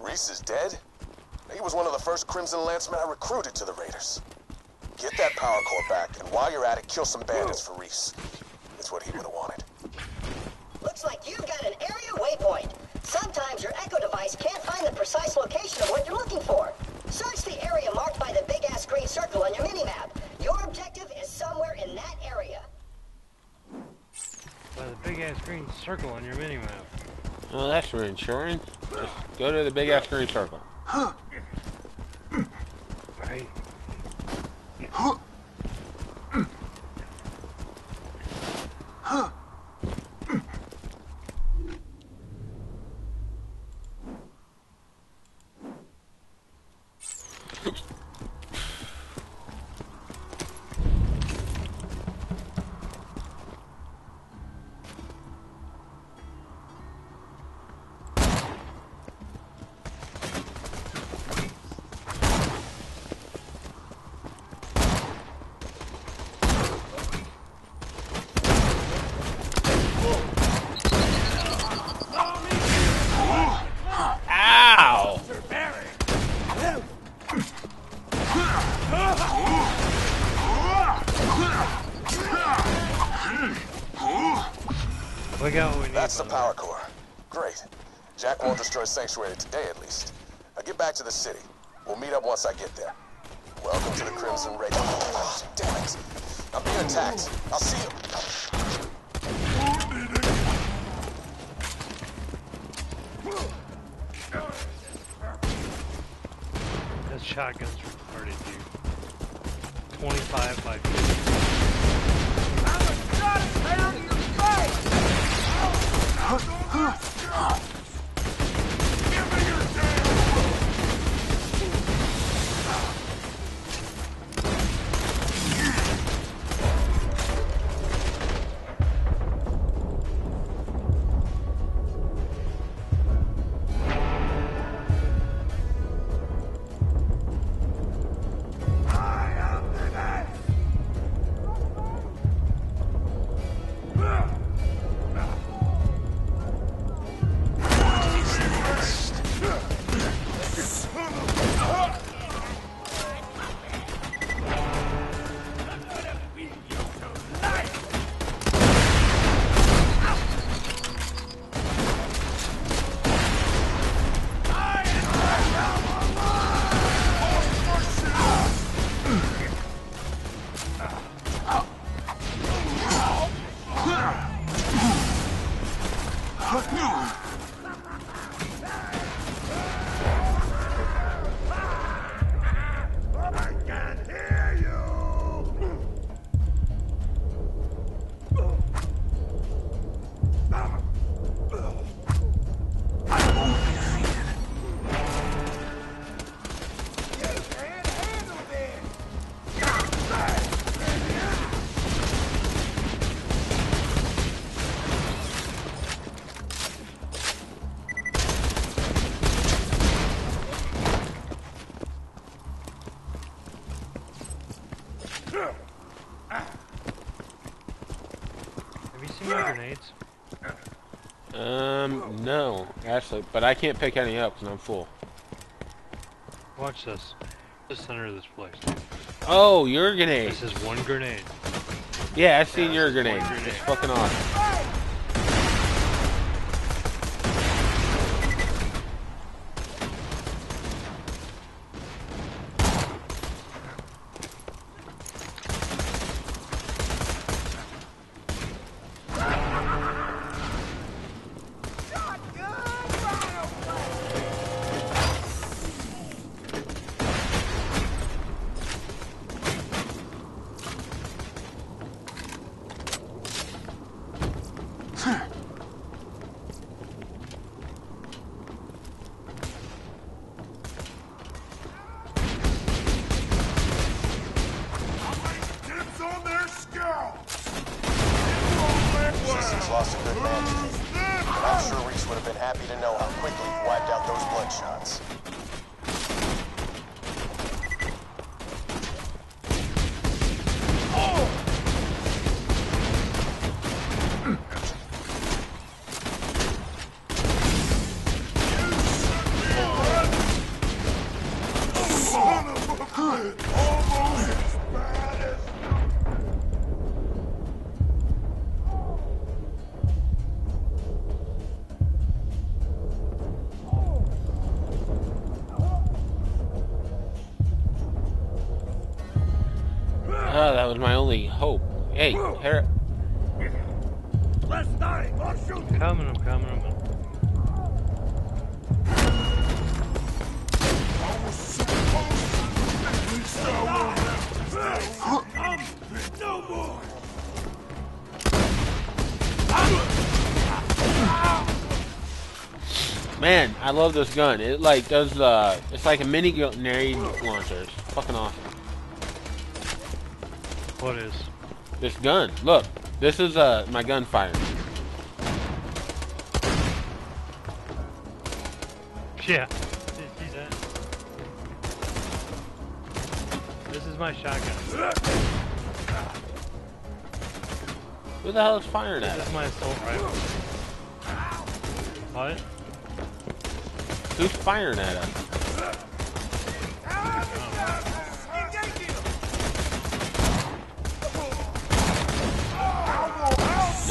Reese is dead? He was one of the first Crimson Lancemen I recruited to the Raiders. Get that power core back, and while you're at it, kill some bandits for Reese. It's what he would have wanted. Looks like you've got an area waypoint. Sometimes your Echo device can't find the precise location of what you're looking for. Search the area marked by the big-ass green circle on your minimap. Your objective is somewhere in that area. By the big ass green circle on your minimap. Well, that's reassuring. Just go to the big ass green circle. Right. Ow! We got what we need. That's the power core. Great. Jack won't destroy Sanctuary today, at least. Now get back to the city. We'll meet up once I get there. Welcome to the Crimson Raiders. Oh, ah, damn it. I'm being attacked. I'll see you. That shotgun's retarded, dude. 25 by actually, but I can't pick any up because I'm full. Watch this. The center of this place. Oh, your grenade. This is one grenade. Yeah, I've seen your is one grenade. grenade. It's fucking awesome. Was my only hope. Hey, Harry. Coming, I'm coming, I'm coming. Man, I love this gun. It like does uh it's like a mini grenade launcher. It's fucking awesome. What is? This gun. Look. This is uh my gunfire. Yeah. Did you? This is my shotgun. Who the hell is firing at This is my assault rifle. What? Who's firing at us?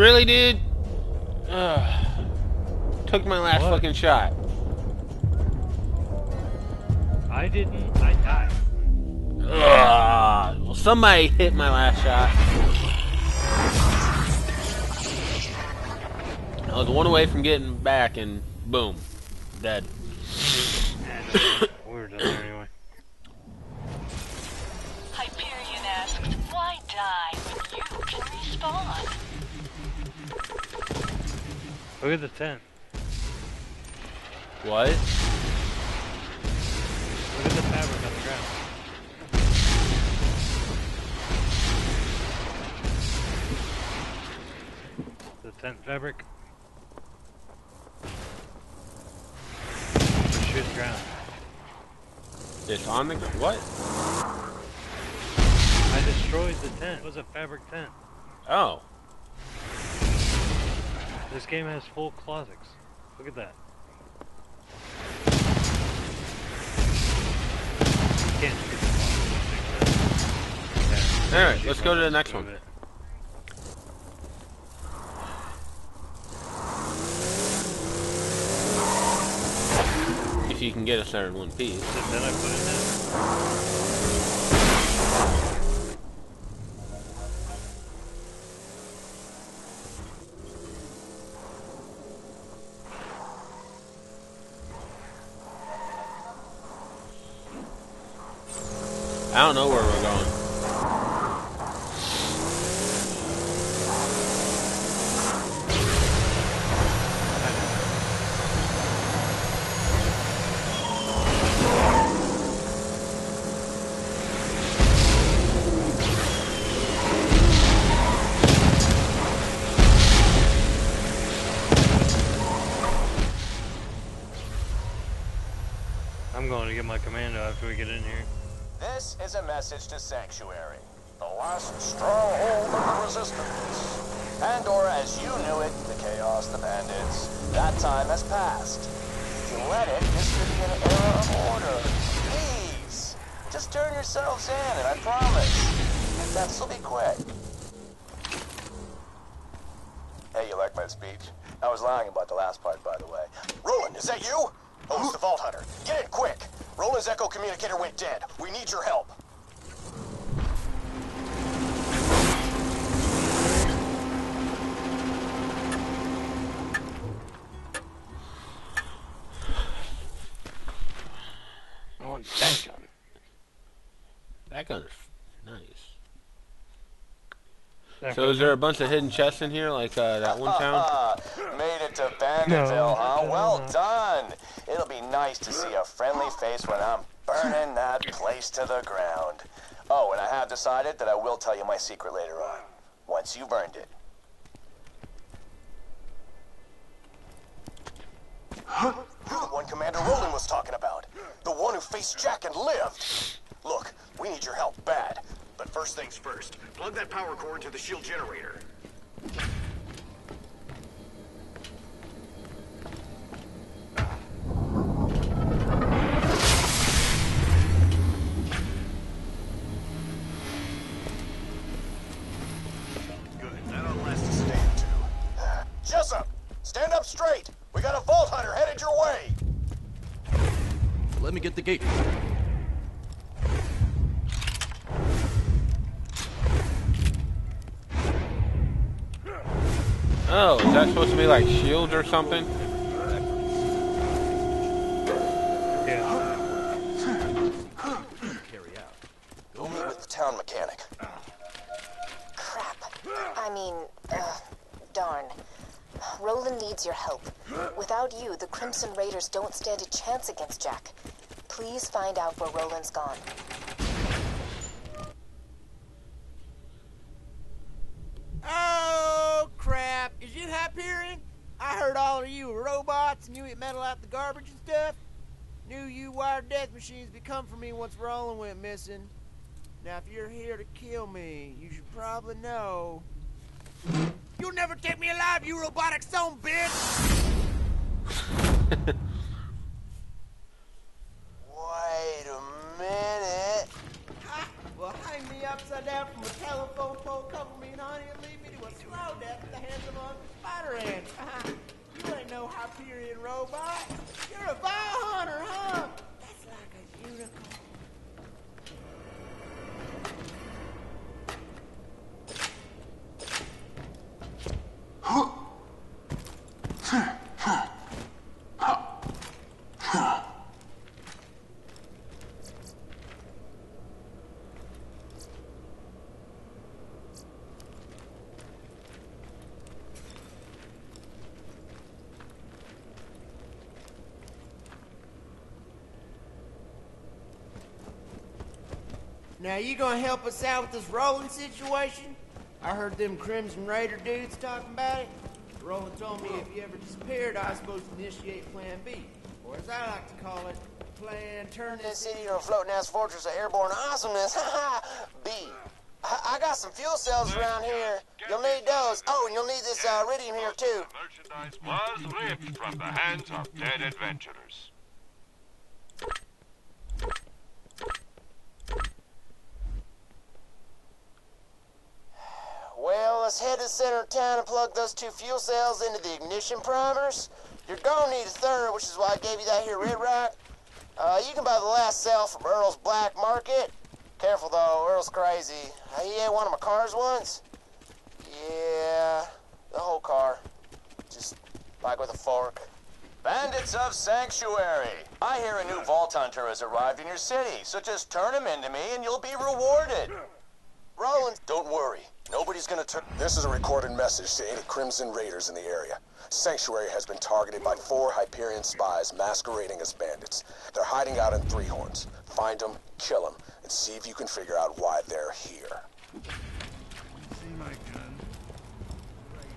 Really, dude? Ugh. Took my last What? fucking shot. I didn't. I died. Ugh. Well, somebody hit my last shot. I was one away from getting back, and boom, dead. Look at the tent. What? Look at the fabric on the ground. The tent fabric. The ground. It's on the gr- what? I destroyed the tent. It was a fabric tent. Oh, This game has full closets. Look at that. Can't shoot the closet. Yeah, Alright, let's go to the next one. if you can get us there in one piece. I don't know where we're going. I'm going to get my commando after we get in here. This is a message to Sanctuary, the last stronghold of the Resistance. Pandora, as you knew it, the Chaos, the Bandits, that time has passed. If you let it, this could be an era of order. Please, just turn yourselves in, and I promise, this'll be quick. Hey, you like my speech? I was lying about the last part, by the way. Roland, is that you? Oh, it's the Vault Hunter. Get in quick. Alpha's Echo communicator went dead. We need your help. Oh, that gun. That nice. So is there a bunch of hidden chests in here, like uh, that one town? Made it to Banderville, no, huh? Well done. It'll be nice to see a face when I'm burning that place to the ground. Oh, and I have decided that I will tell you my secret later on, once you've earned it. You're the one Commander Roland was talking about. The one who faced Jack and lived. Look, we need your help bad. But first things first, plug that power core into the shield generator. Gate. Oh, is that supposed to be like shields or something? Find out where Roland's gone. Oh, crap. Is you Hyperion? I heard all of you were robots and you eat metal out the garbage and stuff. Knew you wired death machines would come for me once Roland went missing. Now, if you're here to kill me, you should probably know. You'll never take me alive, you robotic son bitch! Wait a minute. Ha! Well, hang me upside down from a telephone pole, cover me in honey, and leave me to a slow death at the hands of a spider ant. Ha! You ain't no Hyperion robot. You're a Vault Hunter, huh? That's like a unicorn. Now, you gonna help us out with this Roland situation? I heard them Crimson Raider dudes talking about it. Roland told me if you ever disappeared, I was supposed to initiate Plan B. Or as I like to call it, Plan Turn This This city into a floating ass fortress of airborne awesomeness. B. I, I got some fuel cells around here. You'll need those. Oh, and you'll need this uh, iridium here too. Merchandise was ripped from the hands of dead adventurers. Well, let's head to the center of town and plug those two fuel cells into the ignition primers. You're gonna need a third, which is why I gave you that here red rock. Uh, you can buy the last cell from Earl's Black Market. Careful though, Earl's crazy. He ate one of my cars once. Yeah, the whole car. Just like with a fork. Bandits of Sanctuary. I hear a new Vault Hunter has arrived in your city, so just turn him into me and you'll be rewarded. Roland, don't worry. Nobody's gonna turn. This is a recorded message to any Crimson Raiders in the area. Sanctuary has been targeted by four Hyperion spies masquerading as bandits. They're hiding out in Three Horns. Find them, kill them, and see if you can figure out why they're here. See my gun? Right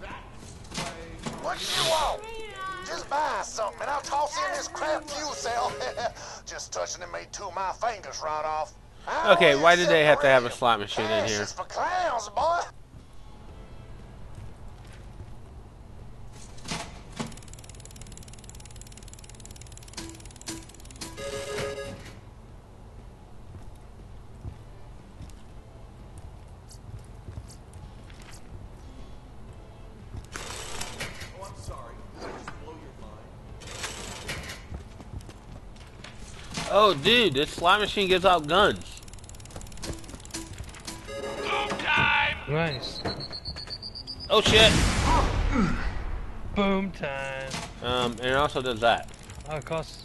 here. What you want? Just buy something, and I'll toss in this crap fuel cell. Just touching it made two of my fingers right off. Okay, why did they have to have a slot machine in Cash here? is for clowns, boy. Oh, I'm sorry. Did I just blow your mind? Oh, dude, this slot machine gives out guns. Nice. Oh shit. Boom time. Um, and it also does that. Oh, it costs.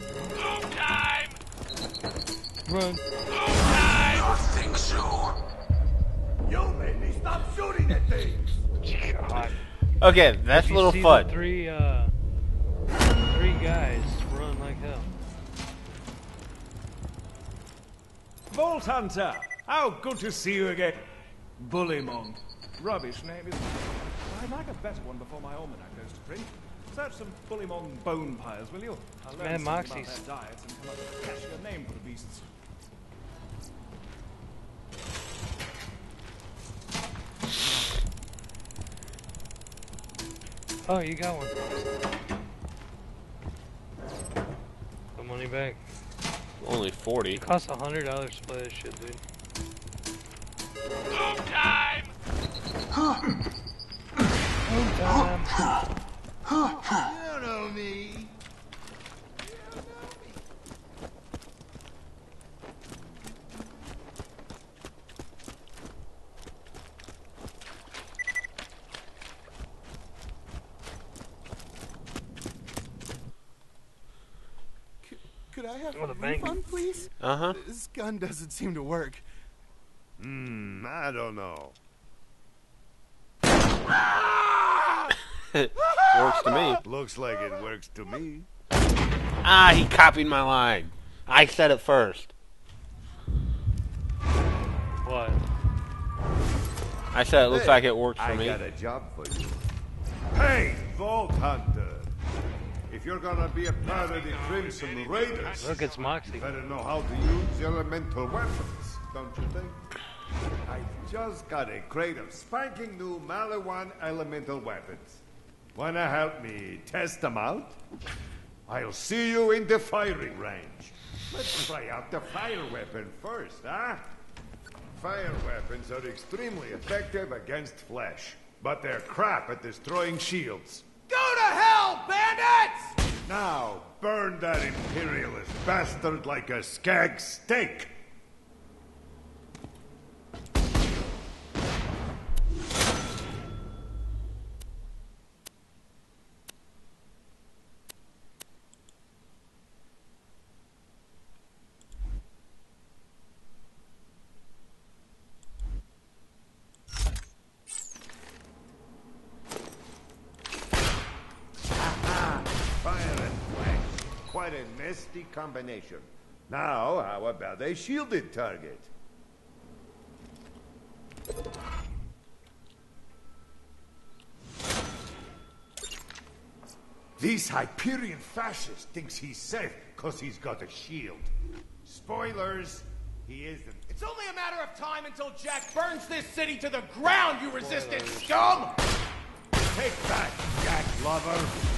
Boom time! Run. think so. You made me stop shooting at things. God. Okay, that's a little see fun. The three, uh, three guys run like hell. Vault Hunter! How good to see you again. Bullymong. Rubbish name, isn't it? I'd like a better one before my almanac goes to print. Search some Bullymong bone piles, will you? I'll Man, learn something about their diets and come up with a catchier name for the beasts. Oh, you got one. The money back. Only 40. It costs a hundred dollars to play this shit, dude. This gun doesn't seem to work. Hmm, I don't know. Works to me. Looks like it works to me. Ah, he copied my line. I said it first. what? I said it looks Hey, like it works for I me. got a job for you. Hey, Vault Hunter. If you're gonna be a part of the Crimson Raiders, Look, it's Moxxi. you better know how to use elemental weapons, don't you think? I've just got a crate of spanking new Maliwan elemental weapons. Wanna help me test them out? I'll see you in the firing range. Let's try out the fire weapon first, huh? Fire weapons are extremely effective against flesh, but they're crap at destroying shields. Go to hell, bandits! Now, burn that imperialist bastard like a skag steak! Fire and flesh. Quite a combination. Now, how about a shielded target? This Hyperion fascist thinks he's safe because he's got a shield. Spoilers, he isn't. It's only a matter of time until Jack burns this city to the ground, you resistant scum! Take that, Jack Lover.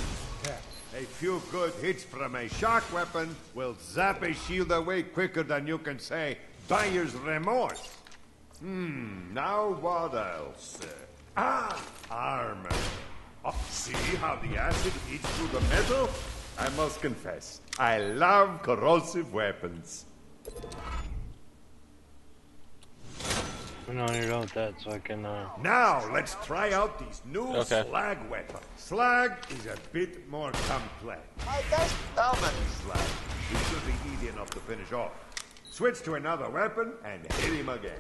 A few good hits from a shock weapon will zap a shield away quicker than you can say buyer's remorse. Hmm, now what else? Ah, armor. Oh, see how the acid eats through the metal? I must confess, I love corrosive weapons. I'm not here with that, so I can, uh... Now, let's try out these new Okay. slag weapons. Slag is a bit more complex. I guess Almond slag. It should be easy enough to finish off. Switch to another weapon and hit him again.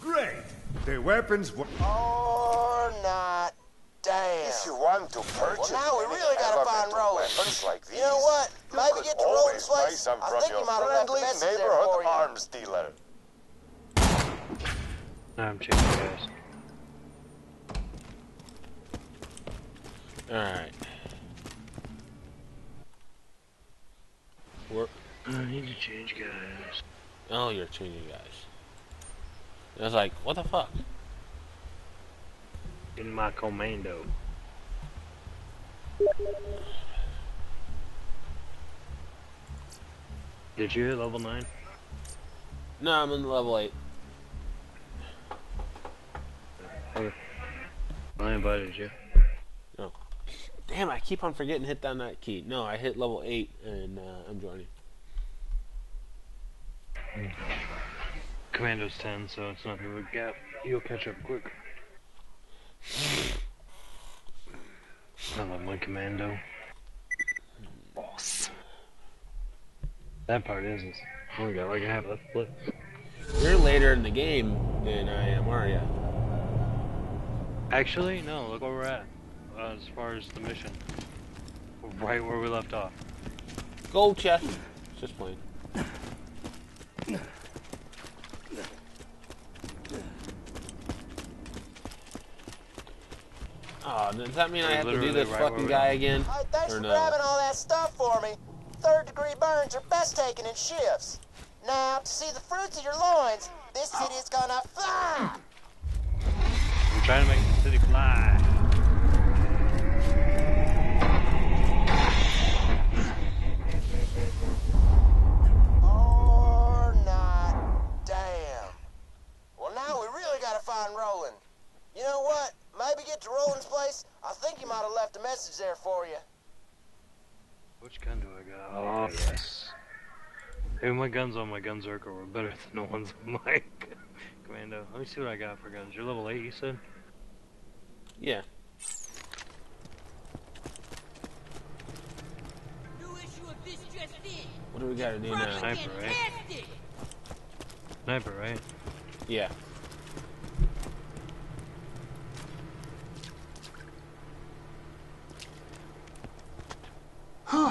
Great! The weapons were... Or not. Damn. If you want to purchase Well, now we any really gotta find Roland. weapons like these, You know what? you Maybe get to always Roland's buy place. I from think your might have left a friendly neighborhood arms dealer. I'm checking guys. Alright. Where? Uh, I need to change guys. Oh, you're changing guys. I was like, what the fuck? In my commando. Did you hit level 9? No, I'm in level 8. I invited you. Damn, I keep on forgetting to hit down that key. No, I hit level 8 and uh, I'm joining. Commando's 10, so it's not gonna gap. You'll catch up quick. I love my commando. Boss. That part is. is we only got like a half flip. You're later in the game than I am, are ya? Actually, no. Look where we're at. Uh, as far as the mission, We're right where we left off. Gold chest. Just playing. Oh, does that mean I We're have to do this right where fucking we guy are. again? Hey, thanks Or for no? grabbing all that stuff for me. Third degree burns are best taken in shifts. Now, to see the fruits of your loins, this city's gonna fly. We're trying to make know what? Maybe get to Roland's place. I think he might have left a message there for you. Which gun do I got? Oh, oh yes. Hey, my guns on my gun's Gunzerker were better than the ones on my Commando. Let me see what I got for guns. You're level 8, you said? Yeah. What do we gotta do now? Sniper, right? Sniper, right? Yeah. 呵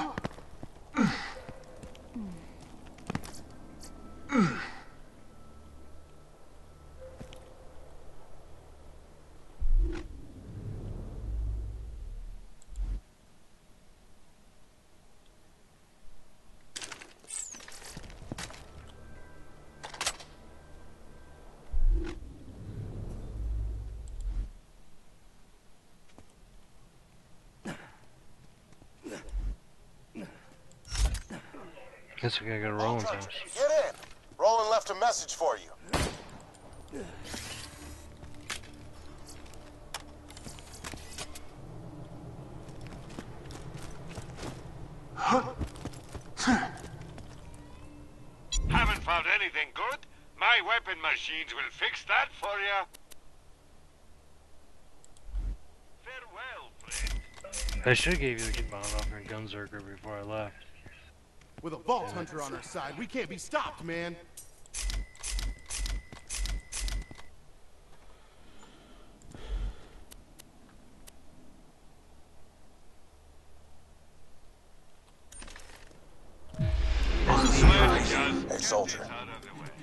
Guess we gotta go to Roland's house. Get in. Roland left a message for you. Haven't found anything good? My weapon machines will fix that for you. Farewell, friend. I should have gave you the kit Bonhoeffer and Gunzerker before I left. With a Vault Hunter on our side, we can't be stopped, man. Soldier.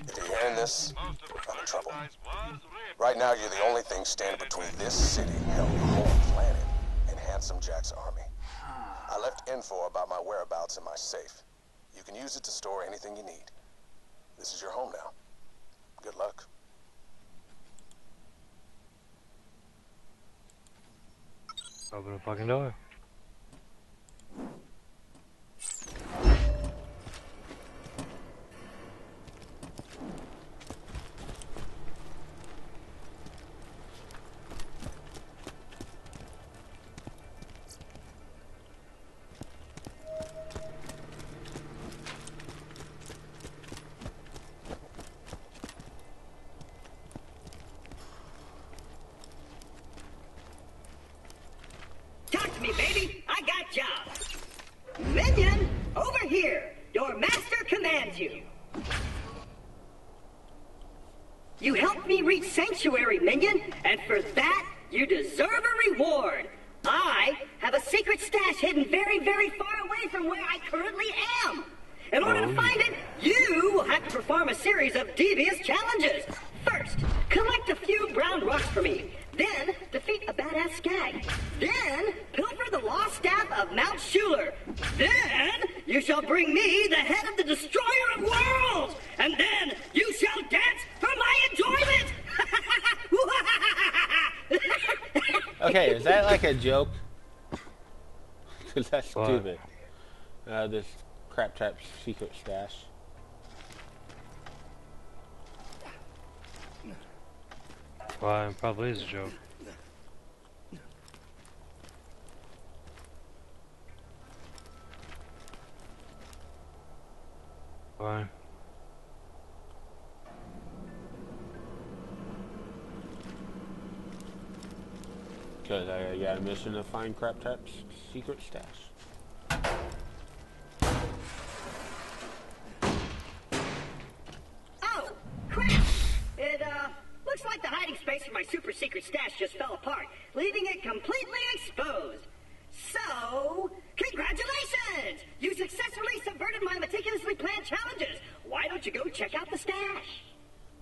If you're hearing this, I'm in trouble. Right now, you're the only thing standing between this city, hell, the whole planet, and Handsome Jack's army. I left info about my whereabouts in my safe. You can use it to store anything you need. This is your home now. Good luck. Open the fucking door. Talk to me, baby. I got jobs. Minion, over here. Your master you. You helped me reach Sanctuary, Minion, and for that, you deserve a reward. I have a secret stash hidden very, very far away from where I currently am. In order to oh. find it, you will have to perform a series of devious challenges. First, collect a few brown rocks for me. Then, defeat a badass skag. Then, pilfer the lost staff of Mount Schuler. Then, you shall bring me the head of the destroyer of worlds. And then, you shall dance for my enjoyment. Okay, is that like a joke? Because that's What? stupid. Uh, this crap trap secret stash. Well, it probably is a joke. Bye. Because I got a mission to find Crap Trap's secret stash. Oh, crap! It, uh, looks like the hiding space for my super secret stash just fell apart, leaving it completely meticulously challenges. Why don't you go check out the stash?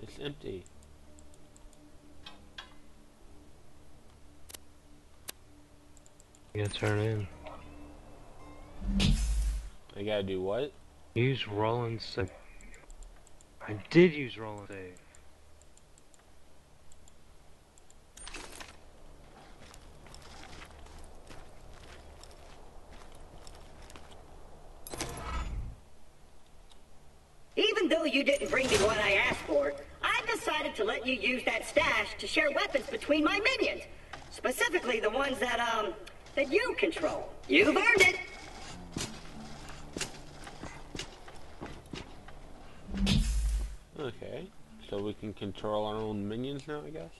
It's empty. You gotta turn in. I gotta do what? Use Roland's save. I did use Roland's you didn't bring me what I asked for, I decided to let you use that stash to share weapons between my minions. Specifically the ones that, um, that you control. You've earned it. Okay. So we can control our own minions now, I guess?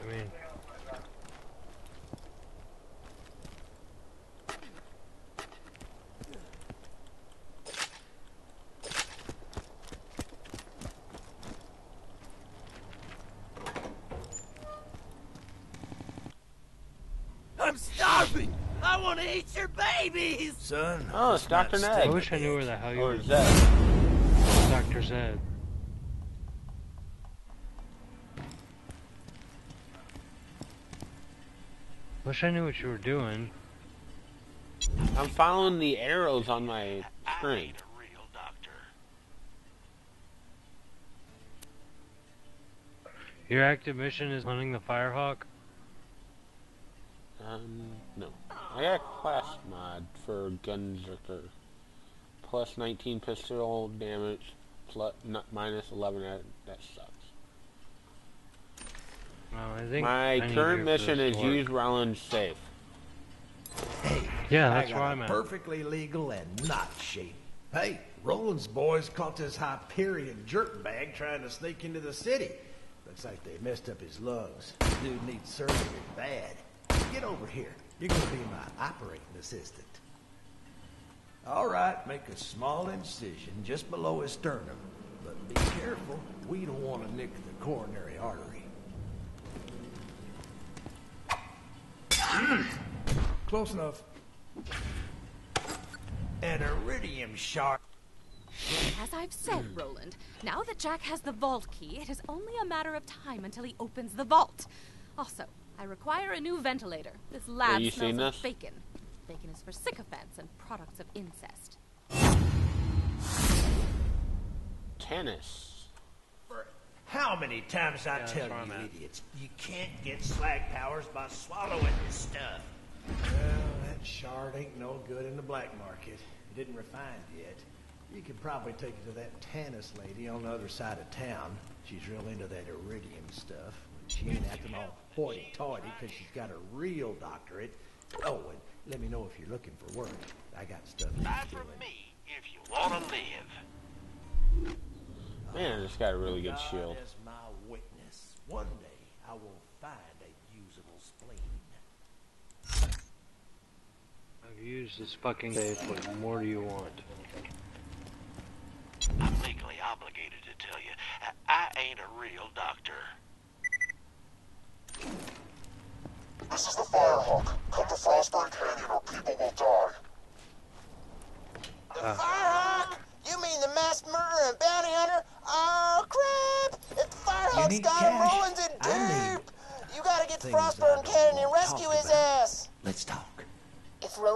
I mean, I'm starving! I want to eat your babies! Son, Oh, it's Dr. Ned. I wish I knew where the hell you Or were. Zed. Dr. Zed. Wish I knew what you were doing. I'm following the arrows on my screen. Your active mission is hunting the Firehawk? Um, no. I got a class mod for Gunzerker. Plus 19 pistol damage, plus, not, minus 11, that, that sucks. Well, I think My I current mission is work. use Roland's safe. Yeah, I that's got where it I'm at. Perfectly legal and not shady. Hey, Roland's boys caught this Hyperion jerkbag trying to sneak into the city. Looks like they messed up his lungs. Dude needs surgery bad. Get over here. You're gonna be my operating assistant. All right, make a small incision just below his sternum. But be careful, we don't want to nick the coronary artery. Close enough. An iridium shard. As I've said, Roland, now that Jack has the vault key, it is only a matter of time until he opens the vault. Also, I require a new ventilator. This lab you smells seen of this? bacon. Bacon is for sycophants and products of incest. Tannis. How many times I that's tell where you at. idiots, you can't get slag powers by swallowing this stuff. Well, that shard ain't no good in the black market. It didn't refined yet. You could probably take it to that Tannis lady on the other side of town. She's real into that iridium stuff. She ain't acting all hoity-toity because she's got a real doctorate. Oh, and let me know if you're looking for work. I got stuff. to Not from me, if you want to live. Man, this got a really good God shield. as my witness. One day I will find a usable spleen. I've used this fucking save. What more do you want? I'm legally obligated to tell you, I, I ain't a real doctor. This is the Firehawk. Come to Frostburn Canyon or people will die. The uh. Firehawk? You mean the mass murderer and bounty hunter? Oh, crap! If the Firehawk's him, Roland's in deep! You gotta get to Frostburn Canyon and rescue his ass! Let's talk. If Roland